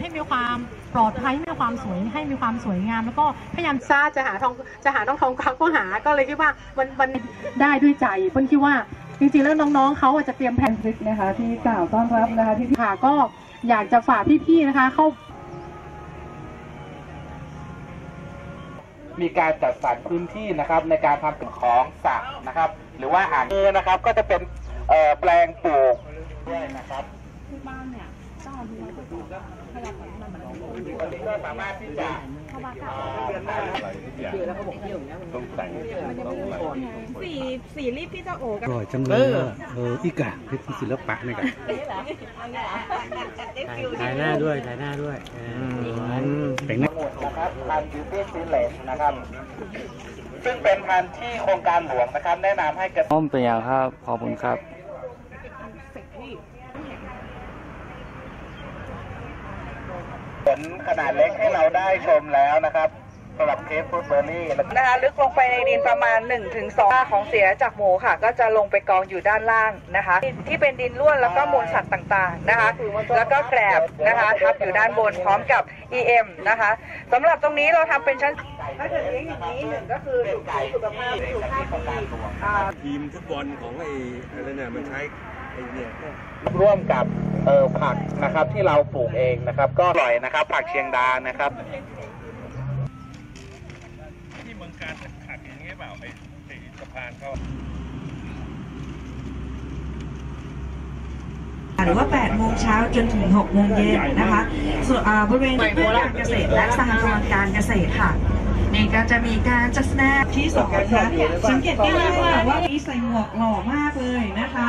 ให้มีความปลอดภัยให้มีความสวยให้มีความสวยงาม แล้วก็พยายามซาจะหาทองจะหาทองทองคำก็หาก็เลยคิดว่ามันมันได้ด้วยใจเพิ่นคิดว่าจริงๆแล้วน้องๆเขาอาจจะเตรียมแผนคลิปนะคะ ที่กล่าวต้อนรับนะคะที่ค่ะก็อยากจะฝากพี่ๆนะคะ เข้า มีการจัดสรรพื้นที่นะครับในการทำเป็นของสระนะครับ หรือว่าอ่างเอนะครับ ก็จะเป็นเอ่อแปลงปลูกด้วยนะครับ วันนี้ก็สามารถที่จะต้องแต่งสีสีรีบพี่เจ้าโอกับอร่อยจังเลยอะเอออีกอะเป็นศิลปะนี่กันถ่ายหน้าด้วยถ่ายหน้าด้วยแต่งหน้าหมดนะครับพันธุ์บิวตี้ซีเลนนะครับ ซึ่งเป็นพันธุ์ที่โครงการหลวงนะครับ แนะนำให้เกษตร อ้อมเป็นอย่างครับ ขอบคุณครับ ลขนาดเล็กให้เราได้ชมแล้วนะครับสำหรับเคสฟรุตเบอร์รี่แล้วก็นะคะลึกลงไปในดินประมาณ 1-2ของเสียจากหมูค่ะ ก็จะลงไปกองอยู่ด้านล่างนะคะที่เป็นดินร่วนแล้วก็มูลสัตว์ต่างๆนะคะ แล้วก็แกรบนะคะทับอยู่ด้านบนพร้อมกับ EM นะคะสำหรับตรงนี้เราทำเป็นชั้นถ้าเกิดเลี้ยงอย่างนี้หนึ่งก็คือสุขภาพสุขภาพดีอ่าทีมฟุตบอลของไอ้อะไรเนี่ยมันใช้ไอ้เนี่ยร่วมกับ เออผักนะครับที่เราปลูกเองนะครับ ก็อร่อยนะครับ ผักเชียงดานะครับ ที่เมืองการขัดอย่างเงี้ยเปล่าไอ้ไอ้สะพานเขาหรือว่า 8 โมงเช้าจนถึง 6 โมงเย็นนะคะ ส่วนอ่าบริเวณเพื่อการเกษตรและสหกรณ์การเกษตรค่ะนี่ก็จะมีการจัดแสดงที่สองนะคะสังเกตได้เลยค่ะว่ามีใส่หมวกหล่อมากเลยนะคะ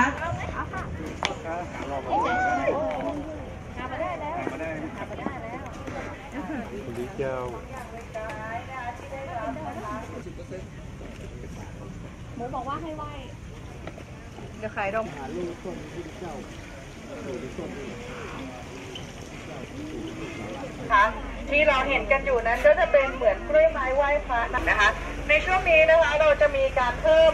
เดี๋ยวขายดมค่ะที่เราเห็นกันอยู่นั้นก็จะเป็นเหมือนกล้วยไม้ไหว้พระนะคะ ในช่วงนี้นะคะเราจะมีการเพิ่ม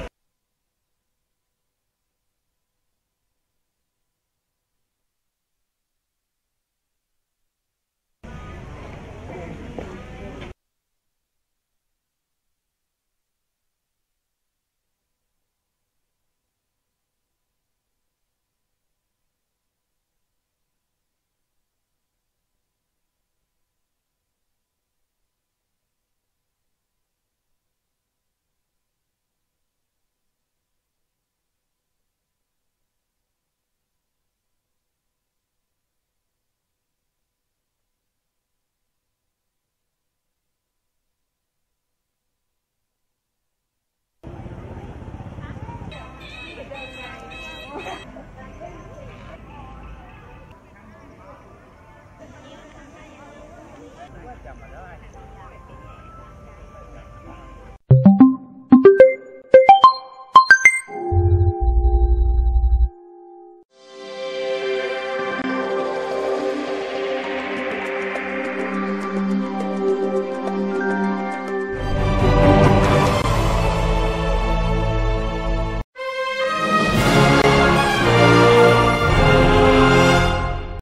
จำมาได้